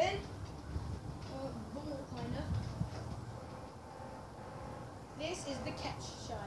spin. Well, bowl, kind of. This is the catch shot.